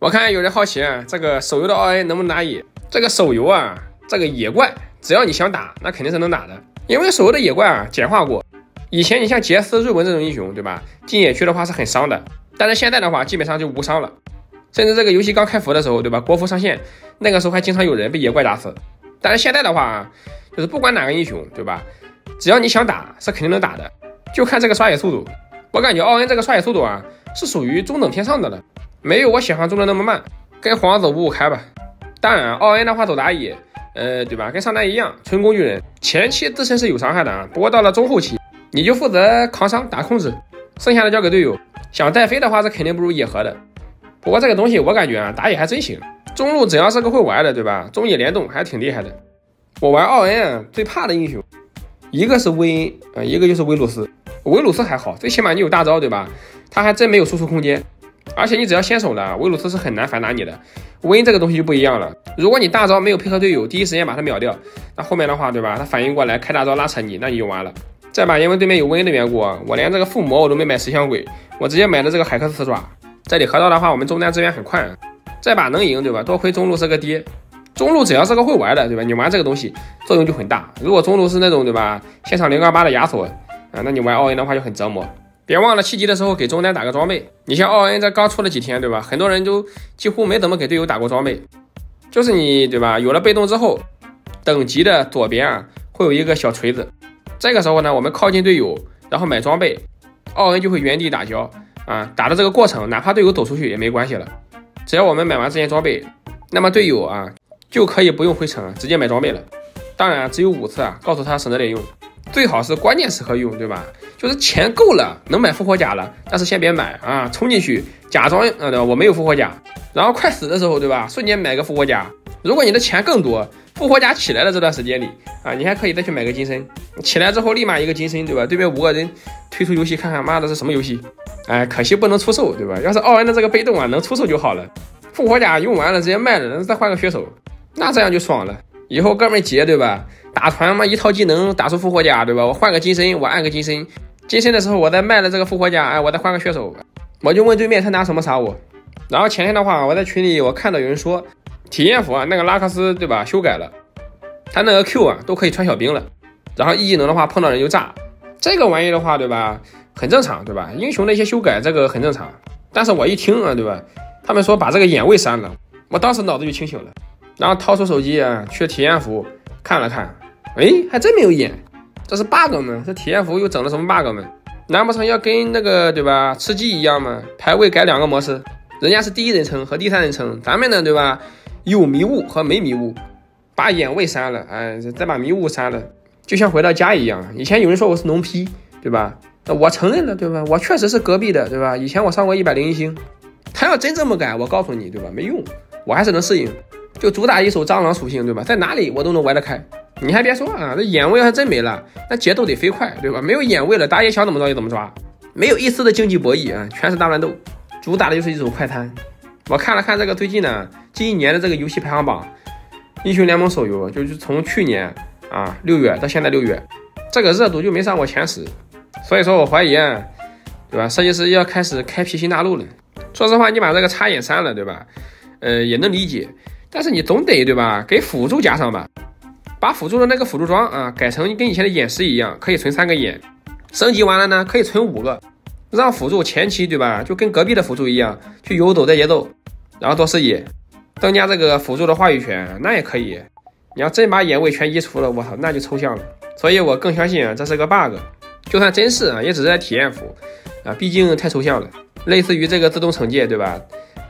我看有人好奇啊，这个手游的奥恩能不能打野？这个手游啊，这个野怪，只要你想打，那肯定是能打的。因为手游的野怪啊，简化过。以前你像杰斯、瑞文这种英雄，对吧？进野区的话是很伤的，但是现在的话，基本上就无伤了。甚至这个游戏刚开服的时候，对吧？国服上线那个时候还经常有人被野怪打死。但是现在的话，就是不管哪个英雄，对吧？只要你想打，是肯定能打的，就看这个刷野速度。我感觉奥恩这个刷野速度啊，是属于中等偏上的了。没有我想象中的那么慢，跟皇子五五开吧。当然，奥恩的话走打野，呃，对吧？跟上单一样，纯工具人，前期自身是有伤害的啊。不过到了中后期，你就负责扛伤打控制，剩下的交给队友。想带飞的话，是肯定不如野核的。不过这个东西我感觉啊，打野还真行。中路只要是个会玩的，对吧？中野联动还挺厉害的。我玩奥恩啊，最怕的英雄，一个是薇恩啊，一个就是维鲁斯。维鲁斯还好，最起码你有大招，对吧？他还真没有输出空间。而且你只要先手了，维鲁斯是很难反打你的。温这个东西就不一样了，如果你大招没有配合队友，第一时间把他秒掉，那后面的话，对吧？他反应过来开大招拉扯你，那你就完了。再把因为对面有温的缘故，我连这个附魔我都没买石像鬼，我直接买的这个海克斯爪。这里河道的话，我们中单资源很快。这把能赢，对吧？多亏中路是个爹，中路只要是个会玩的，对吧？你玩这个东西作用就很大。如果中路是那种，对吧？现场零杠八的亚索啊，那你玩奥恩的话就很折磨。别忘了七级的时候给中单打个装备。你像奥恩这刚出了几天，对吧？很多人都几乎没怎么给队友打过装备。就是你，对吧？有了被动之后，等级的左边啊会有一个小锤子。这个时候呢，我们靠近队友，然后买装备，奥恩就会原地打交啊。打的这个过程，哪怕队友走出去也没关系了。只要我们买完这件装备，那么队友啊就可以不用回城，直接买装备了。当然只有五次啊，告诉他省着点用。最好是关键时刻用，对吧？就是钱够了，能买复活甲了，但是先别买啊！冲进去假装，呃，我没有复活甲，然后快死的时候，对吧？瞬间买个复活甲。如果你的钱更多，复活甲起来的这段时间里啊，你还可以再去买个金身。起来之后立马一个金身，对吧？对面五个人退出游戏看看，妈的是什么游戏？哎，可惜不能出售，对吧？要是奥恩的这个被动啊能出售就好了。复活甲用完了直接卖了，再换个血手，那这样就爽了。以后哥们结，对吧？打团嘛，一套技能打出复活甲，对吧？我换个金身，我按个金身，金身的时候我再卖了这个复活甲，哎，我再换个血手，我就问对面他拿什么杀我。然后前天的话，我在群里我看到有人说，体验服啊，那个拉克斯，对吧？修改了，他那个 Q 啊都可以穿小兵了。然后一技能的话碰到人就炸，这个玩意的话，对吧？很正常，对吧？英雄的一些修改这个很正常。但是我一听啊，对吧？他们说把这个眼位删了，我当时脑子就清醒了，然后掏出手机啊去体验服看了看。哎，还真没有眼，这是 bug 吗？这体验服又整了什么 bug 吗？难不成要跟那个对吧吃鸡一样吗？排位改两个模式，人家是第一人称和第三人称，咱们呢对吧？有迷雾和没迷雾，把眼位删了，哎，再把迷雾删了，就像回到家一样。以前有人说我是农批，对吧？那我承认了，对吧？我确实是隔壁的，对吧？以前我上过一百零一星，他要真这么改，我告诉你，对吧？没用，我还是能适应，就主打一手蟑螂属性，对吧？在哪里我都能玩得开。你还别说啊，这眼位还真没了，那节奏得飞快，对吧？没有眼位了，打野想怎么抓就怎么抓，没有一丝的经济博弈啊，全是大乱斗，主打的就是一手快餐。我看了看这个最近呢，近一年的这个游戏排行榜，英雄联盟手游就是从去年啊六月到现在六月，这个热度就没上过前十，所以说我怀疑，啊，对吧？设计师要开始开辟新大陆了。说实话，你把这个插眼删了，对吧？呃，也能理解，但是你总得对吧？给辅助加上吧。把辅助的那个辅助装啊改成跟以前的眼石一样，可以存三个眼，升级完了呢可以存五个，让辅助前期对吧，就跟隔壁的辅助一样去游走带节奏，然后多视野，增加这个辅助的话语权，那也可以。你要真把眼位全移除了，我操，那就抽象了。所以我更相信啊，这是个 bug，就算真是啊，也只是在体验服啊，毕竟太抽象了，类似于这个自动惩戒对吧？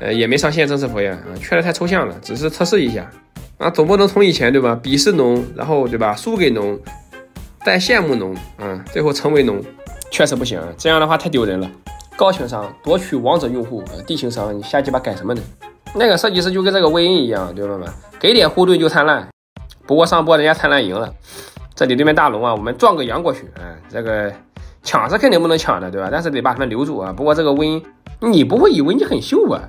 呃，也没上线正式服呀，啊，确实太抽象了，只是测试一下。啊，总不能从以前对吧，鄙视农，然后对吧，输给农，再羡慕农，嗯，最后成为农，确实不行，这样的话太丢人了。高情商夺取王者用户，低情商你瞎鸡巴改什么呢？那个设计师就跟这个薇恩一样，对吧嘛，给点护盾就灿烂。不过上波人家灿烂赢了，这里对面大龙啊，我们撞个羊过去，哎，这个抢是肯定不能抢的，对吧？但是得把他们留住啊。不过这个薇恩，你不会以为你很秀吧？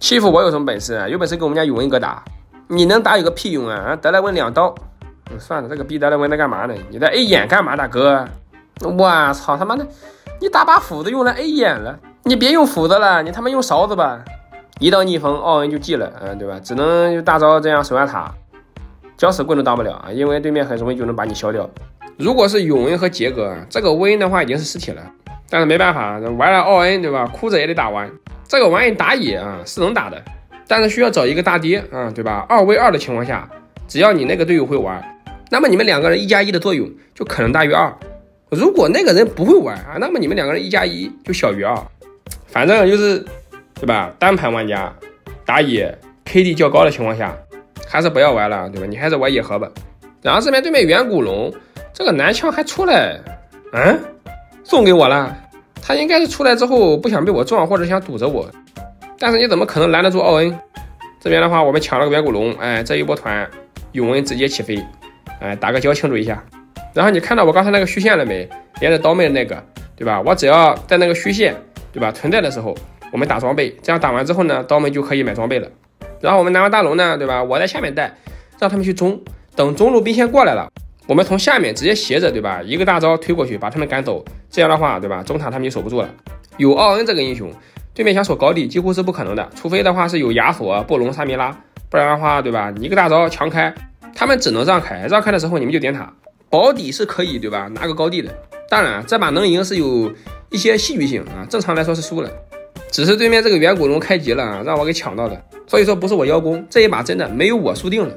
欺负我有什么本事啊？有本事跟我们家永恩哥打。你能打有个屁用啊！啊，德莱文两刀，算了，这个逼德莱文在干嘛呢？你在 A 眼干嘛，大哥？我操他妈的！你打把斧子用来 A 眼了，你别用斧子了，你他妈用勺子吧！一到逆风，奥恩就记了，嗯，对吧？只能就大招这样守下塔，搅死棍都当不了啊，因为对面很容易就能把你削掉。如果是永恩和杰哥，这个薇恩的话已经是尸体了，但是没办法，玩了奥恩，对吧？哭着也得打完。这个玩意打野啊是能打的，但是需要找一个大爹啊，对吧？二 v 二的情况下，只要你那个队友会玩，那么你们两个人一加一的作用就可能大于二。如果那个人不会玩啊，那么你们两个人一加一就小于二。反正就是。对吧？单排玩家打野 KD 较高的情况下，还是不要玩了，对吧？你还是玩野核吧。然后这边对面远古龙这个男枪还出来，嗯，送给我了。他应该是出来之后不想被我撞，或者想堵着我。但是你怎么可能拦得住奥恩？这边的话，我们抢了个远古龙，哎，这一波团永恩直接起飞，哎，打个交庆祝一下。然后你看到我刚才那个虚线了没？连着刀妹的那个，对吧？我只要在那个虚线，对吧？存在的时候。我们打装备，这样打完之后呢，刀妹就可以买装备了。然后我们拿完大龙呢，对吧？我在下面带，让他们去中。等中路兵线过来了，我们从下面直接斜着，对吧？一个大招推过去，把他们赶走。这样的话，对吧？中塔他们就守不住了。有奥恩这个英雄，对面想守高地几乎是不可能的，除非的话是有亚索、布隆、萨米拉，不然的话，对吧？你一个大招强开，他们只能让开。让开的时候你们就点塔，保底是可以，对吧？拿个高地的。当然，这把能赢是有一些戏剧性啊，正常来说是输了。只是对面这个远古龙开局了，让我给抢到的，所以说不是我邀功，这一把真的没有我输定了。